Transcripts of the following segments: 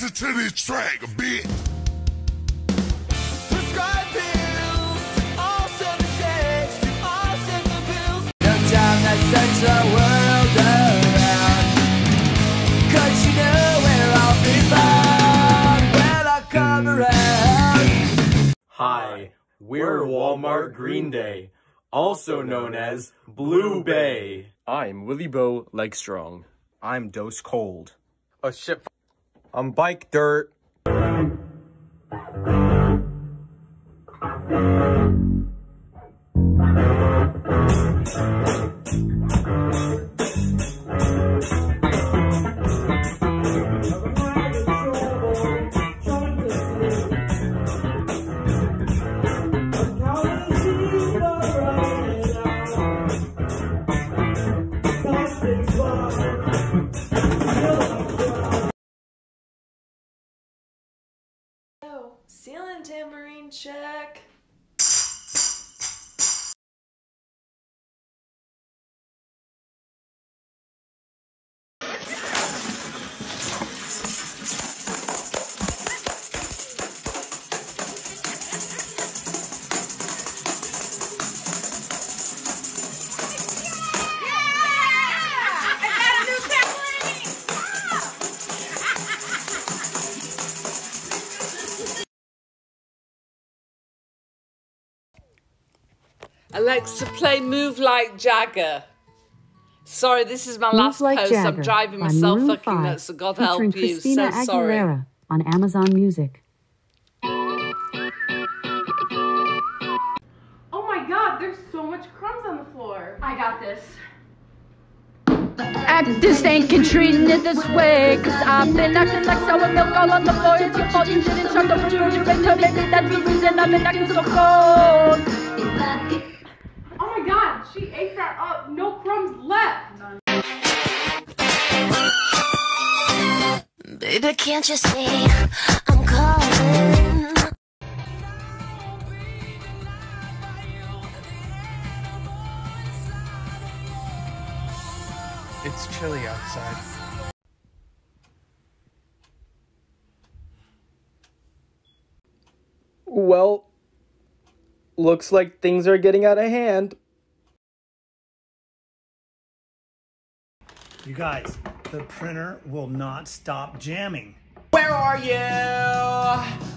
Listen to this track, bitch. Prescribe pills, all seven shades, to all seven pills. No time that sends the world around. Cause you know where I'll be found when I come around. Hi, we're Walmart Green Day, also known as Blue Bay. I'm Willie Bo Legstrong. I'm Dose Cold. Oh shit. I'm Bike Dirt. Alexa, play Move Like Jagger. Sorry, this is my Move last Like post. I'm driving myself fucking 5, nuts, so God help you. Christina so sorry. Aguilera on Amazon Music. Oh my god, there's so much crumbs on the floor. I got this. Actors ain't treating it this way Cause I've been acting like sour milk all on the floor It's your fault you didn't shut the refrigerator Maybe that's the reason I've been acting so cold my god, she ate that up. No crumbs left. Baby, can't you see I'm calling? It's chilly outside. Well, looks like things are getting out of hand. You guys, the printer will not stop jamming. Where are you?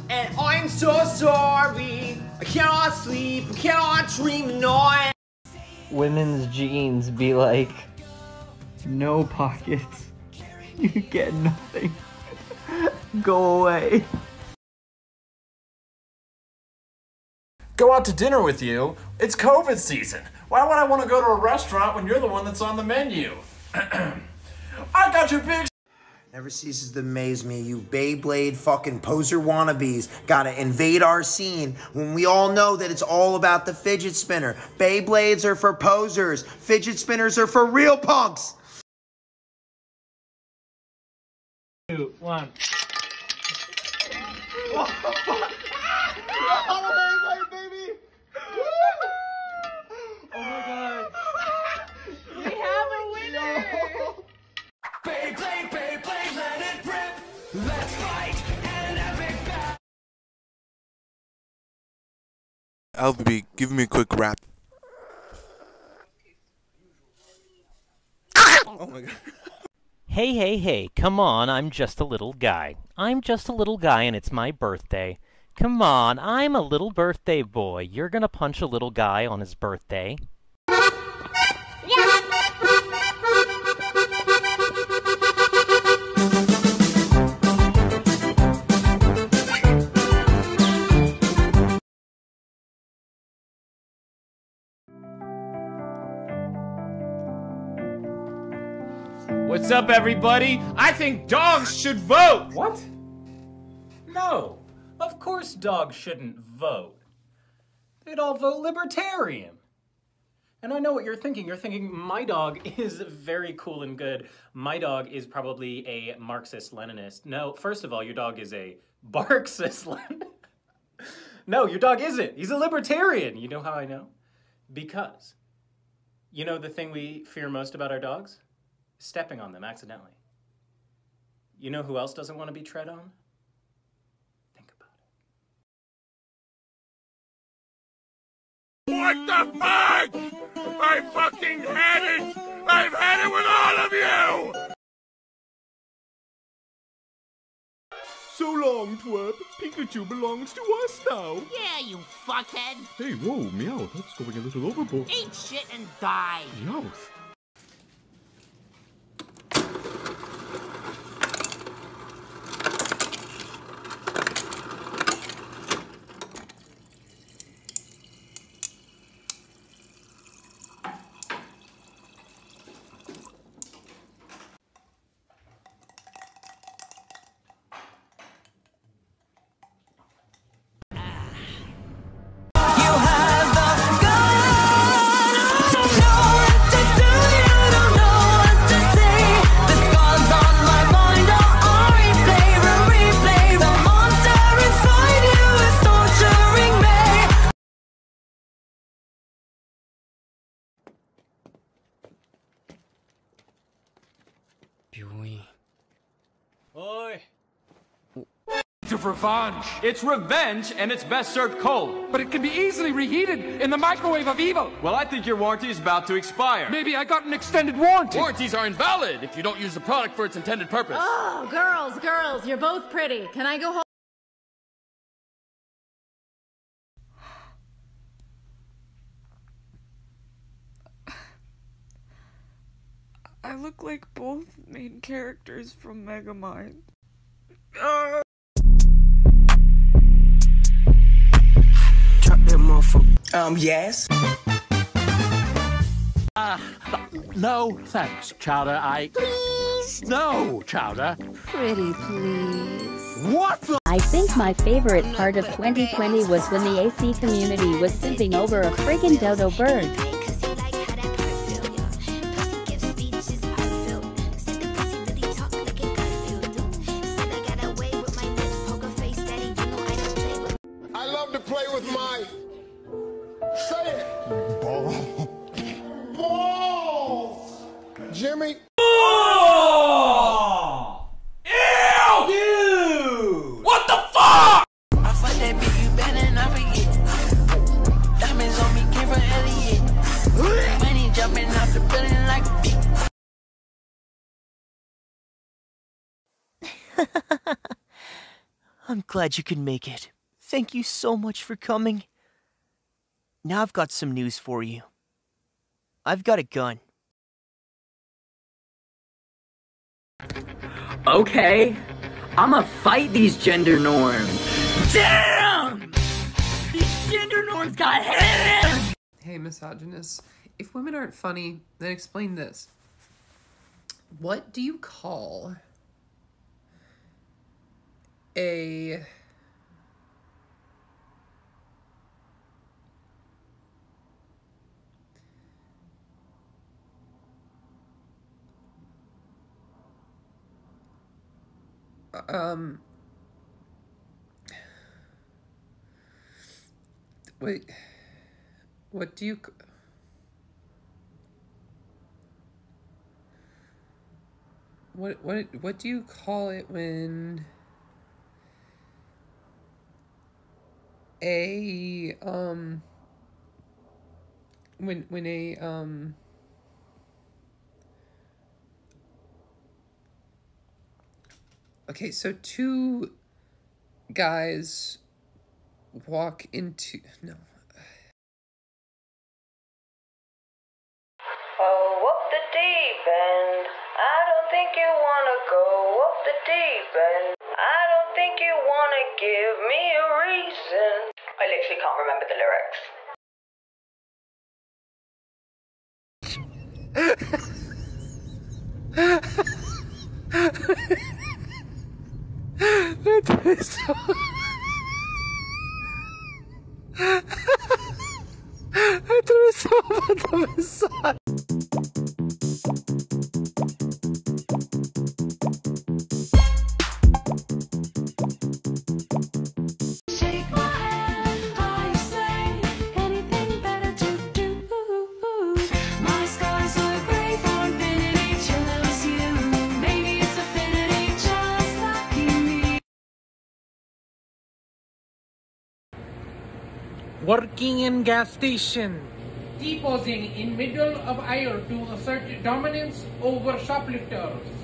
And I'm so sorry. I cannot sleep, I cannot dream at night. Women's jeans be like, no pockets. You get nothing. Go away. Go out to dinner with you? It's COVID season. Why would I want to go to a restaurant when you're the one that's on the menu? I got your big Never ceases to amaze me, you Beyblade fucking poser wannabes gotta invade our scene when we all know that it's all about the fidget spinner. Beyblades are for posers, fidget spinners are for real punks. Two, one. Let's fight an epic battle. LB, give me a quick rap. Oh my god. Hey, hey, hey, come on, I'm just a little guy. I'm just a little guy and it's my birthday. Come on, I'm a little birthday boy. You're gonna punch a little guy on his birthday. What's up, everybody? I think dogs should vote. What? No, of course dogs shouldn't vote. They'd all vote libertarian. And I know what you're thinking. You're thinking, my dog is very cool and good. My dog is probably a Marxist Leninist. No, first of all, your dog is a Barxist Leninist. no, your dog isn't. He's a libertarian. You know how I know? Because you know the thing we fear most about our dogs? Stepping on them accidentally. You know who else doesn't want to be tread on? Think about it. What the fuck? I fucking had it! I've had it with all of you! So long, twerp. Pikachu belongs to us now. Yeah, you fuckhead. Hey, whoa, meow, that's going a little overboard. Eat shit and die. Meowth. Oi. Of revenge. It's revenge, and it's best served cold. But it can be easily reheated in the microwave of evil. Well, I think your warranty is about to expire. Maybe I got an extended warranty. Warranties are invalid if you don't use the product for its intended purpose. Oh, girls, girls, you're both pretty. Can I go home? I look like both main characters from Megamind. Um, yes. Uh, no, thanks, Chowder. I. Please? No, Chowder. Pretty please. What the? I think my favorite part of 2020 was when the AC community was simping over a friggin' dodo bird. Balls. Jimmy. Ew! What the fuck? I fuck that bitch, you better not forget. Diamonds on me, came from Elliot. Money jumping off the building like a beat. I'm glad you could make it. Thank you so much for coming. Now I've got some news for you. I've got a gun. Okay, I'ma fight these gender norms. Damn! These gender norms got hair! Hey, misogynists. If women aren't funny, then explain this. What do you call a um wait what do you what what what do you call it when a um when when a um okay so two guys walk into no Oh, up the deep end. I don't think you wanna go up the deep end. I don't think you wanna give me a reason. I literally can't remember the lyrics. That is so. Working in gas station. Deposing in middle of aisle to assert dominance over shoplifters.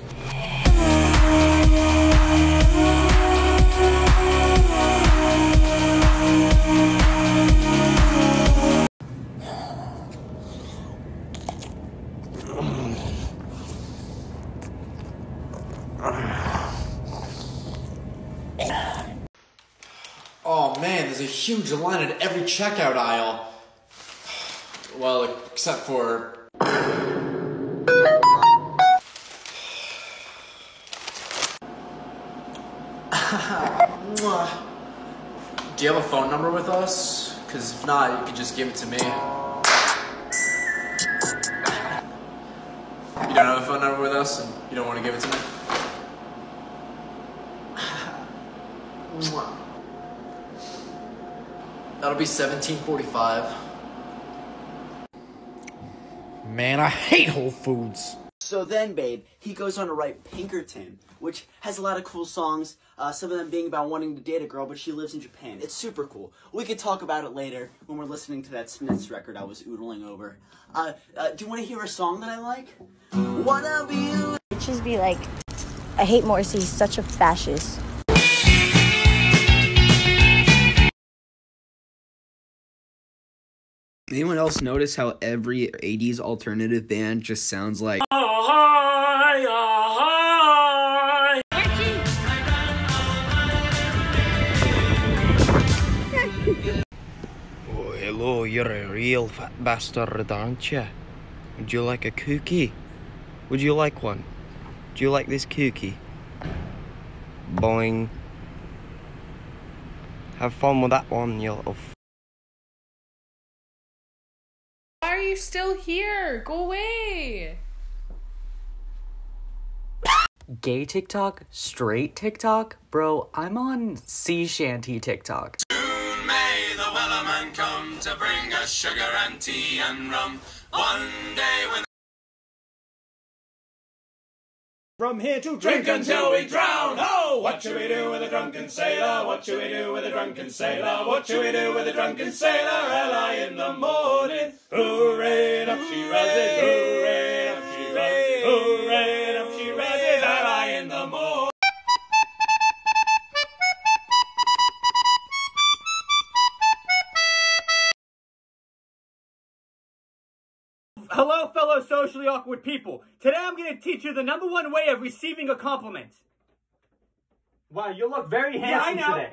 Checkout aisle. Well, except for. Do you have a phone number with us? Because if not, you can just give it to me. You don't have a phone number with us and you don't want to give it to me? Mwah. That'll be 1745. Man, I hate Whole Foods. So then, babe, he goes on to write Pinkerton, which has a lot of cool songs. Uh, some of them being about wanting to date a girl, but she lives in Japan. It's super cool. We could talk about it later when we're listening to that Smiths record I was oodling over. Uh, uh, do you want to hear a song that I like? Wanna be you. Bitches be like, I hate Morrissey, he's such a fascist. Anyone else notice how every 80s alternative band just sounds like Oh, oh, oh hello, you're a real fat bastard, aren't you? Would you like a cookie? Would you like one? Do you like this cookie? Boing. Have fun with that one, you little are you still here? Go away. Gay TikTok? Straight TikTok? Bro, I'm on sea shanty TikTok. May the Wellerman come to bring us sugar and tea and rum. One day when From here to drink until we drown. Oh, what should we do with a drunken sailor? What should we do with a drunken sailor? What should we do with a drunken sailor? Early in the morning. Hooray, up she rises. Hooray, socially awkward people. Today I'm going to teach you the number one way of receiving a compliment. Wow, you look very Yeah, I handsome know. today.